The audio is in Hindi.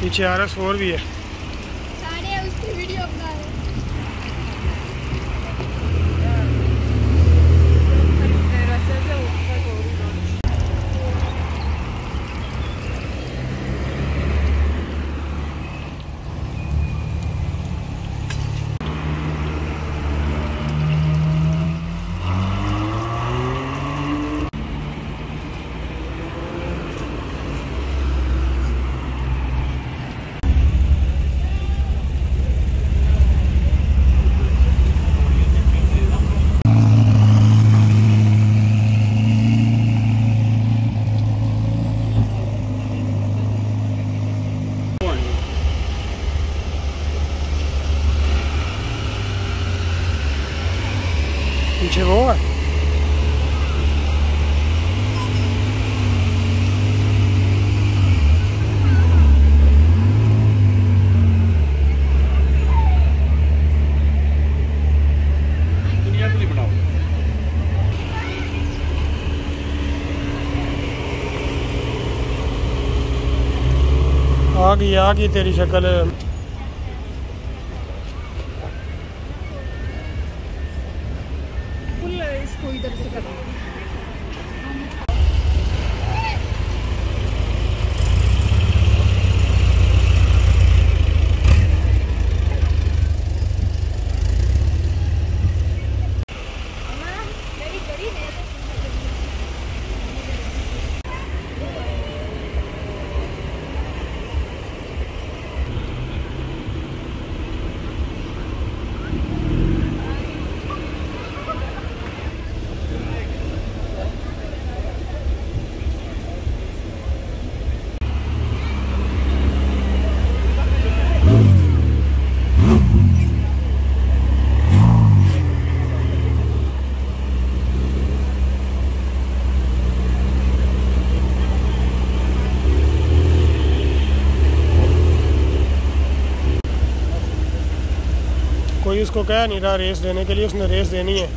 पीछे आर एस फोर भी है सारे उसकी वीडियो बना रहे हैं। लिए बनाओ आ गई आ गई तेरी शक्ल। इधर से कर कोई उसको कह नहीं रहा रेस देने के लिए उसने रेस देनी है।